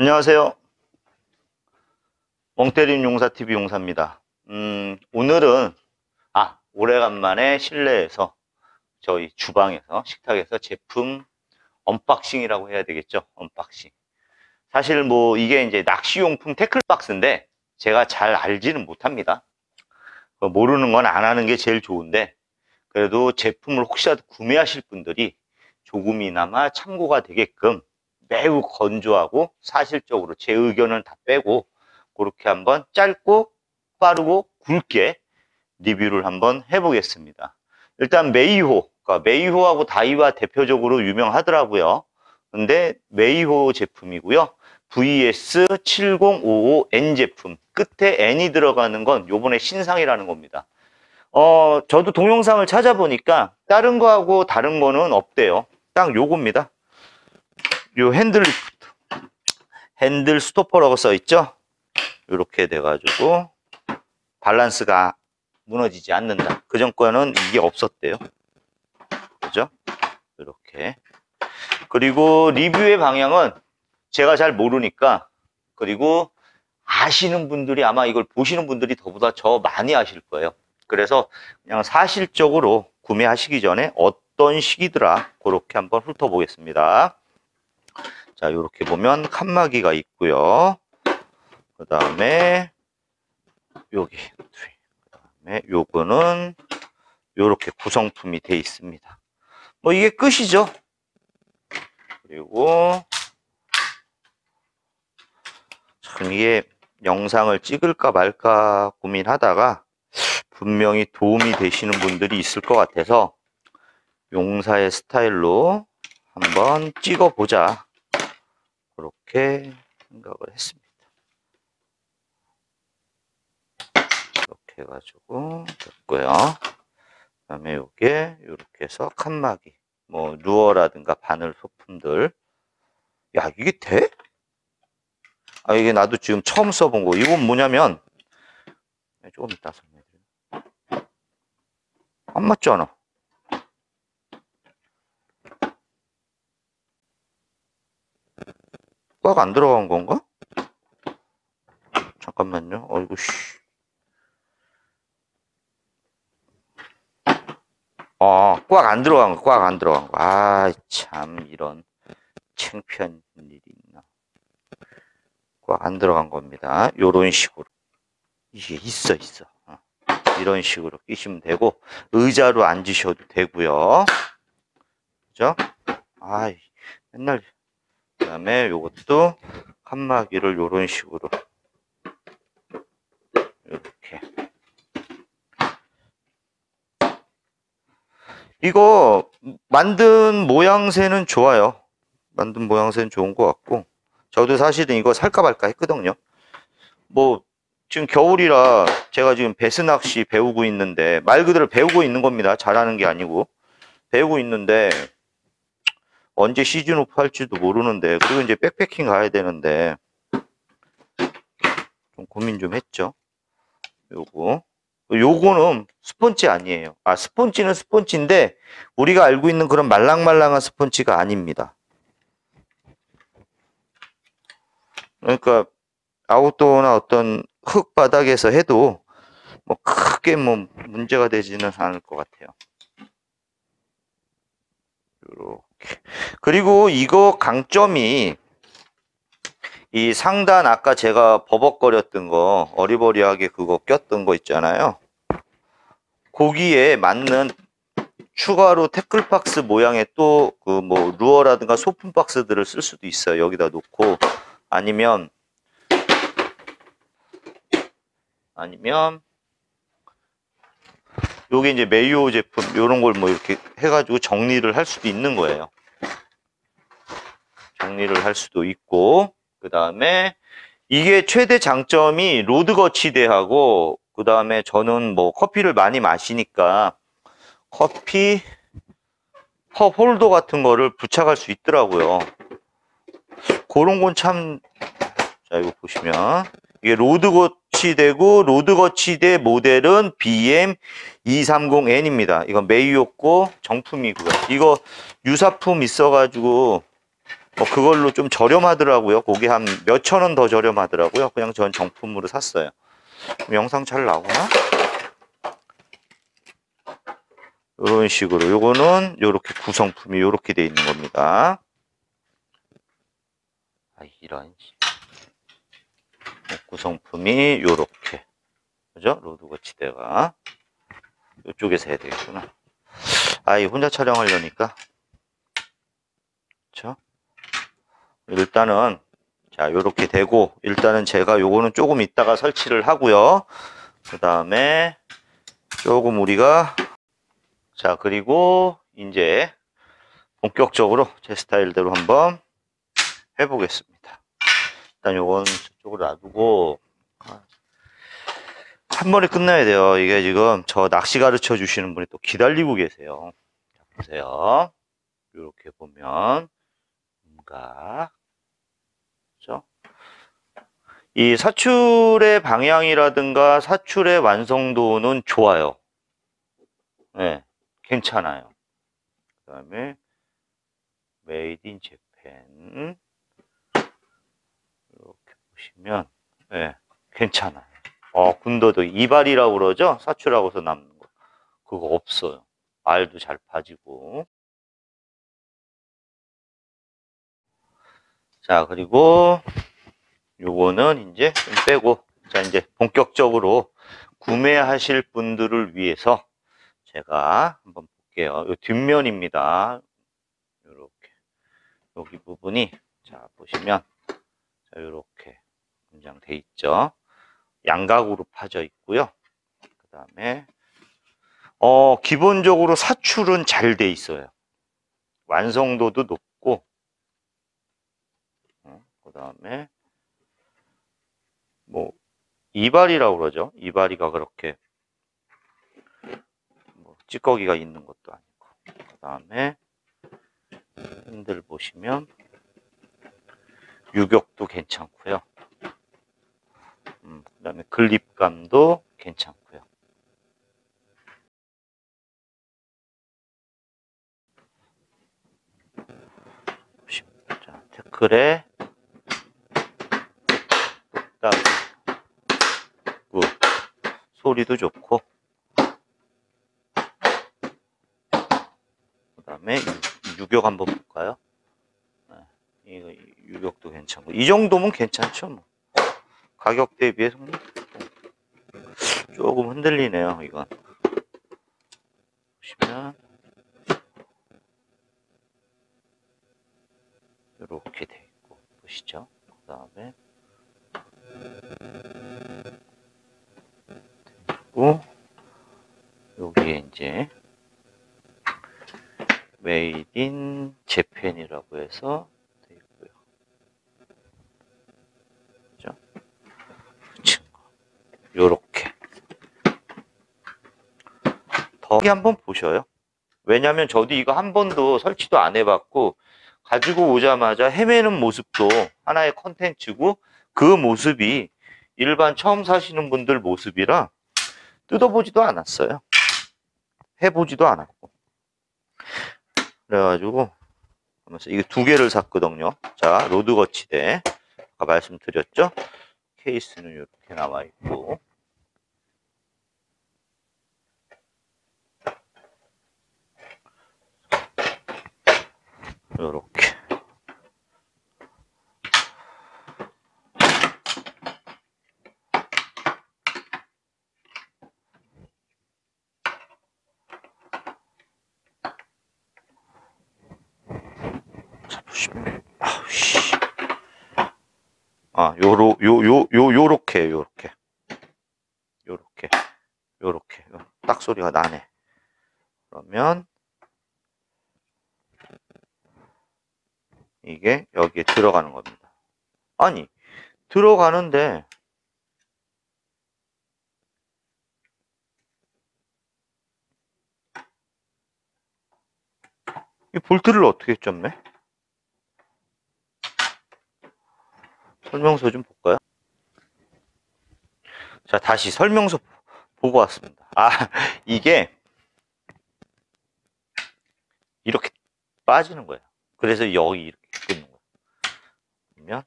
안녕하세요. 멍때린 용사TV 용사입니다. 음, 오늘은, 아, 오래간만에 실내에서, 저희 주방에서, 식탁에서 제품 unboxing이라고 해야 되겠죠? unboxing. 사실 뭐, 이게 이제 낚시용품 tackle box인데, 제가 잘 알지는 못합니다. 그 모르는 건 안 하는 게 제일 좋은데, 그래도 제품을 혹시라도 구매하실 분들이 조금이나마 참고가 되게끔 매우 건조하고 사실적으로 제 의견을 다 빼고 그렇게 한번 짧고 빠르고 굵게 리뷰를 한번 해보겠습니다. 일단 메이호, 그러니까 메이호하고 다이와 대표적으로 유명하더라고요. 근데 메이호 제품이고요. VS7055N 제품 끝에 N이 들어가는 건 요번에 신상이라는 겁니다. 어, 저도 동영상을 찾아보니까 다른 거하고 다른 거는 없대요. 딱 요겁니다. 요 handle lift. Handle stopper라고 써 있죠? 이렇게 돼가지고 밸런스가 무너지지 않는다. 그 전 거는 이게 없었대요. 그죠? 이렇게. 그리고 리뷰의 방향은 제가 잘 모르니까 그리고 아시는 분들이 아마 이걸 보시는 분들이 더보다 저 많이 아실 거예요. 그래서 그냥 사실적으로 구매하시기 전에 어떤 식이더라 그렇게 한번 훑어보겠습니다. 자 이렇게 보면 칸막이가 있고요. 그 다음에 여기 그 다음에 요거는 요렇게 구성품이 돼 있습니다. 뭐 이게 끝이죠. 그리고 참 이게 영상을 찍을까 말까 고민하다가 분명히 도움이 되시는 분들이 있을 것 같아서 용사의 스타일로 한번 찍어보자. 그렇게 생각을 했습니다. 이렇게 해가지고 됐고요. 그 다음에 요게 이렇게 해서 칸막이 뭐 루어라든가 바늘 소품들 야 이게 돼? 아 이게 나도 지금 처음 써본 거 이건 뭐냐면 조금 이따 설명드릴게요 안 맞잖아 꽉 안 들어간 건가? 잠깐만요. 어이구, 씨. 어, 꽉 안 들어간 거, 꽉 안 들어간 거. 아, 참, 이런 창피한 일이 있나. 꽉 안 들어간 겁니다. 요런 식으로. 이게 있어, 있어. 어. 이런 식으로 끼시면 되고, 의자로 앉으셔도 되고요. 그죠? 아이, 맨날 그 다음에 요것도 칸막이를 요런 식으로 이렇게. 이거 만든 모양새는 좋아요. 만든 모양새는 좋은 것 같고. 저도 사실은 이거 살까 말까 했거든요. 뭐 지금 겨울이라 제가 지금 배스낚시 배우고 있는데 말 그대로 배우고 있는 겁니다. 잘하는 게 아니고. 배우고 있는데 언제 시즌 오프 할지도 모르는데 그리고 이제 백패킹 가야 되는데 좀 고민 좀 했죠? 요거. 요거는 스펀지 아니에요. 아 스펀지는 스펀지인데 우리가 알고 있는 그런 말랑말랑한 스펀지가 아닙니다. 그러니까 아웃도어나 어떤 흙 바닥에서 해도 뭐 크게 뭐 문제가 되지는 않을 것 같아요. 요렇게 그리고 이거 강점이 이 상단 아까 제가 버벅거렸던 거 어리버리하게 그거 꼈던 거 있잖아요. 거기에 맞는 추가로 태클박스 모양의 또 그 뭐 루어라든가 소품 박스들을 쓸 수도 있어요. 여기다 놓고. 아니면 아니면 요게 이제 메이오 제품 요런 걸 뭐 이렇게 해가지고 정리를 할 수도 있는 거예요. 정리를 할 수도 있고 그 다음에 이게 최대 장점이 rod 거치대하고 그 다음에 저는 뭐 커피를 많이 마시니까 커피 cup holder 같은 거를 부착할 수 있더라고요. 그런 건 참, 자, 이거 보시면. 이게 rod 거치대고, rod 거치대 모델은 BM230N입니다. 이건 메이호 거 정품이고요. 이거 유사품 있어가지고, 뭐 그걸로 좀 저렴하더라고요. 그게 한 몇천 원 더 저렴하더라고요. 그냥 전 정품으로 샀어요. 영상 잘 나오나? 이런 식으로 요거는 요렇게 구성품이 요렇게 돼 있는 겁니다. 아 이런 구성품이 요렇게 그죠? rod 거치대가 이쪽에서 해야 되겠구나. 아이 혼자 촬영하려니까 그쵸? 일단은 자 요렇게 되고 일단은 제가 요거는 조금 이따가 설치를 하고요. 그 다음에 조금 우리가 자 그리고 이제 본격적으로 제 스타일대로 한번 해보겠습니다. 일단 요건 저쪽으로 놔두고 한 번에 끝나야 돼요. 이게 지금 저 낚시 가르쳐 주시는 분이 또 기다리고 계세요. 자, 보세요. 이렇게 보면 뭔가 그죠? 이 사출의 방향이라든가 사출의 완성도는 좋아요. 네, 괜찮아요. 그 다음에 made in Japan 이렇게 보시면 네, 괜찮아요. 어, 군더더 이발이라고 그러죠? 사출하고서 남는 거. 그거 없어요. 알도 잘 파지고. 자, 그리고 요거는 이제 좀 빼고, 자, 이제 본격적으로 구매하실 분들을 위해서 제가 한번 볼게요. 요 뒷면입니다. 요렇게. 여기 부분이, 자, 보시면, 자, 요렇게 분장돼 있죠. 양각으로 파져 있고요. 그 다음에 어, 기본적으로 사출은 잘 돼 있어요. 완성도도 높고 어, 그 다음에 뭐 이발이라고 그러죠. 이발이가 그렇게 뭐 찌꺼기가 있는 것도 아니고 그 다음에 핸들 보시면 유격도 괜찮고요. 음, 그 다음에 글립감도 괜찮고요. 자, 태클에 딱 그 소리도 좋고 그 다음에 유격 한번 볼까요? 네, 이거 유격도 괜찮고 이 정도면 괜찮죠 뭐. 가격 대비해서 조금 흔들리네요, 이건. 보시면 이렇게 돼 있고 보시죠. 그 다음에 그리고 여기에 이제 made in Japan이라고 해서 돼 있고요. 그죠? 요렇게. 더 한번 보셔요. 왜냐면 저도 이거 한 번도 설치도 안 해봤고 가지고 오자마자 헤매는 모습도 하나의 컨텐츠고 그 모습이 일반 처음 사시는 분들 모습이라 뜯어보지도 않았어요. 해보지도 않았고. 그래가지고 하면서 이게 두 개를 샀거든요. 자, rod 거치대. 아까 말씀드렸죠? 케이스는 이렇게 나와 있고. 요렇게. 자, 보시면, 아우, 씨. 아, 요로, 요, 요, 요, 요렇게, 요렇게. 요렇게. 요렇게. 딱 소리가 나네. 그러면, 이게 여기에 들어가는 겁니다. 아니, 들어가는데, 이 볼트를 어떻게 쪘네? 설명서 좀 볼까요? 자, 다시 설명서 보고 왔습니다. 아, 이게 이렇게 빠지는 거예요. 그래서 여기 이렇게 끊는 거예요. 그러면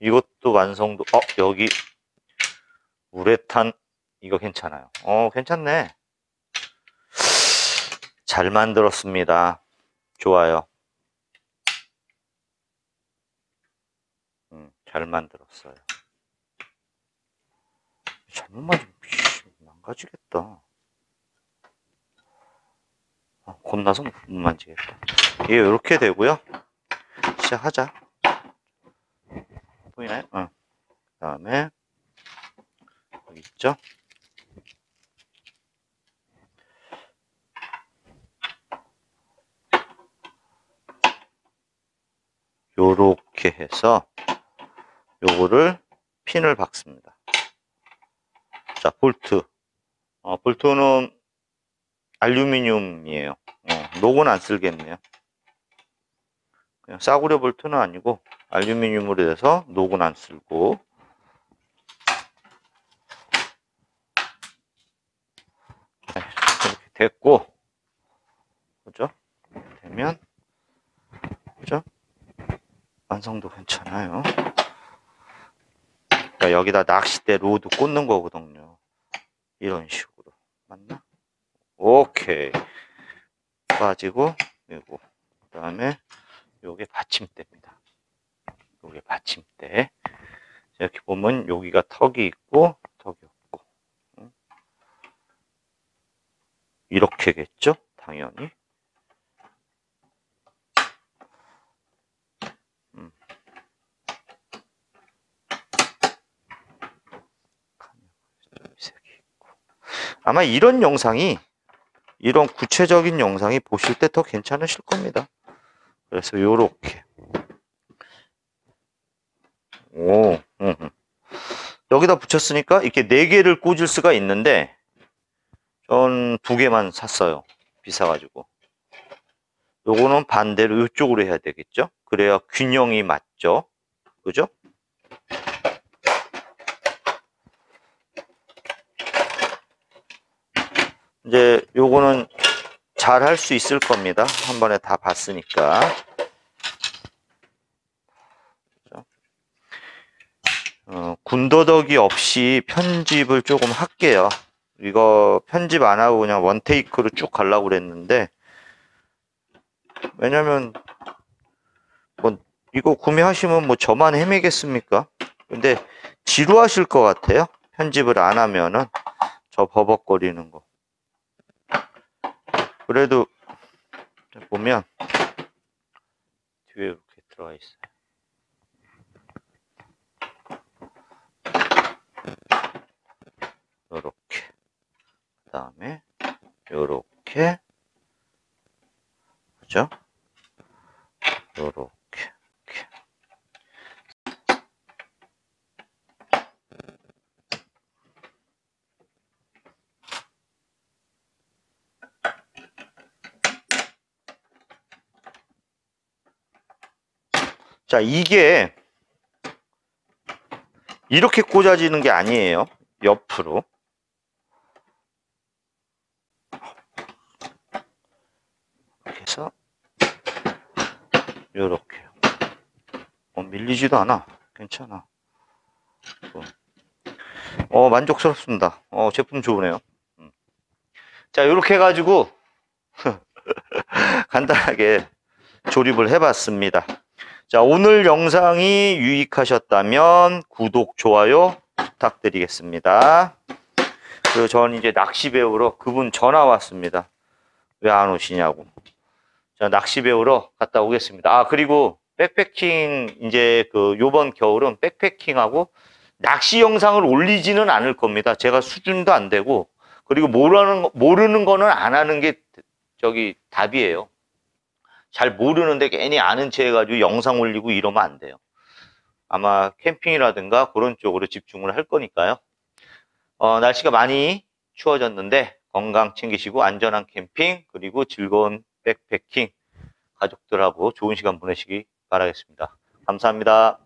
이것도 완성도 어 여기 우레탄 이거 괜찮아요. 어 괜찮네. 잘 만들었습니다. 좋아요. 음, 잘 만들었어요. 잘못 맞으면 씨, 망가지겠다. 아, 겁나서 못 만지겠다. 이게 이렇게 되고요. 시작하자. 보이나요? 응. 그 다음에 여기 있죠? 요렇게 해서 요거를 핀을 박습니다. 자, 볼트. 어, 볼트는 알루미늄이에요. 어, 녹은 안 쓸겠네요. 그냥 싸구려 볼트는 아니고 알루미늄으로 해서 녹은 안 쓸고 네, 이렇게 됐고 그죠? 되면 그죠? 완성도 괜찮아요. 그러니까 여기다 낚싯대 rod 꽂는 거거든요. 이런 식으로 맞나? 오케이 빠지고 그리고 그 다음에 요게 받침대입니다. 요게 받침대. 이렇게 보면 여기가 턱이 있고 턱이 없고 응? 이렇게겠죠? 당연히. 음. 색이 있고. 아마 이런 영상이 이런 구체적인 영상이 보실 때 더 괜찮으실 겁니다. 그래서 요렇게. 오 음, 음. 여기다 붙였으니까 이렇게 네 개를 꽂을 수가 있는데 전두 개만 샀어요. 비싸가지고. 요거는 반대로 이쪽으로 해야 되겠죠? 그래야 균형이 맞죠? 그죠 이제 요거는 잘 할 수 있을 겁니다. 한 번에 다 봤으니까. 어, 군더더기 없이 편집을 조금 할게요. 이거 편집 안 하고 그냥 원테이크로 쭉 가려고 그랬는데, 왜냐면, 뭐, 이거 구매하시면 뭐 저만 헤매겠습니까? 근데 지루하실 것 같아요. 편집을 안 하면은, 저 버벅거리는 거. 그래도 보면 뒤에 이렇게 들어가 있어요. 요렇게 그 다음에 요렇게 그죠? 요렇게 이렇게. 자, 이게 이렇게 꽂아지는 게 아니에요. 옆으로. 이렇게 해서 요렇게요. 어, 밀리지도 않아. 괜찮아. 어, 어, 만족스럽습니다. 어, 제품 좋으네요. 음. 자, 요렇게 해가지고 간단하게 조립을 해봤습니다. 자, 오늘 영상이 유익하셨다면 구독, 좋아요 부탁드리겠습니다. 그리고 저는 이제 낚시 배우러 그분 전화 왔습니다. 왜 안 오시냐고. 자, 낚시 배우러 갔다 오겠습니다. 아, 그리고 백패킹 이제 그 요번 겨울은 백패킹하고 낚시 영상을 올리지는 않을 겁니다. 제가 수준도 안 되고 그리고 모르는 거- 모르는 거는 안 하는 게 저기 답이에요. 잘 모르는데 괜히 아는 체 해가지고 영상 올리고 이러면 안 돼요. 아마 캠핑이라든가 그런 쪽으로 집중을 할 거니까요. 어, 날씨가 많이 추워졌는데 건강 챙기시고 안전한 캠핑 그리고 즐거운 백패킹 가족들하고 좋은 시간 보내시기 바라겠습니다. 감사합니다.